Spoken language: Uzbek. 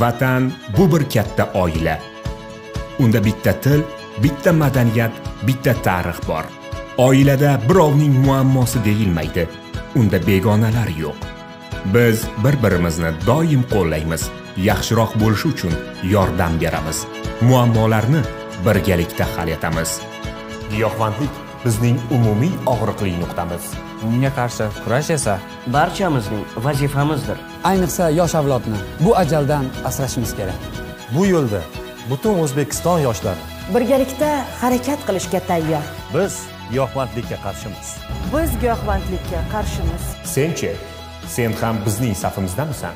vatan bu bir katta oila. Unda bitta til bitta madaniyat bitta tarix bor. Oilada birovning muammosi deyilmaydi. Unda begonalar yo'q. Biz bir birimizni doim qo'llaymiz. Yaxshiroq bo'lish uchun yordam beramiz. Muammolarni birgalikda hal etamiz. Giyohvandlik. Bizning umumiy og'riqli nuqtamiz. Unga qarshi kurash esa barchamizning vazifamizdir. Ayniqsa yosh avlodni bu ajaldan asrashimiz kerak. Bu yo'lda butun o'zbekiston yoshlari birgalikda harakat qilishga tayyor. Biz giyohvandlikka qarshimiz. Biz giyohvandlikka qarshimiz. Senchi sen ham bizning safimizdamisan